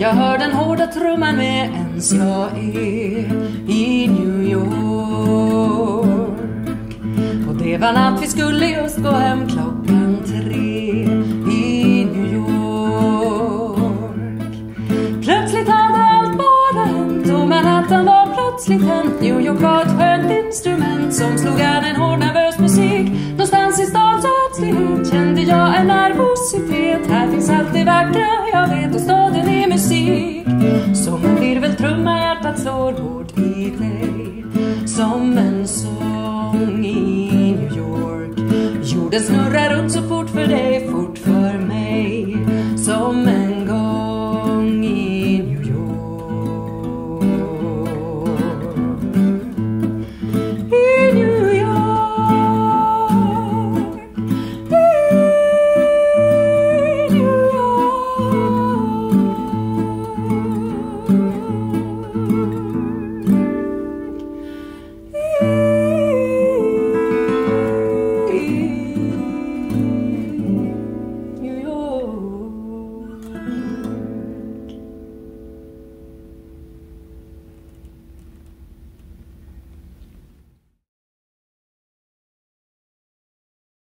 jag hör den hårda trumman med ens jag är i New York. Och det var natt vi skulle just gå hem klockan tre i New York. Plötsligt hade allt bara hänt och Manhattan var plötsligt hänt. New York var ett skönt instrument som slog an en hård nervös musik. Någonstans i stans ödslighet kände jag en nervositet. Här finns allt det vackra jag vet och står dig som en sång i New York. Jorden snurrar runt så fort för dig,